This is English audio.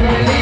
Really?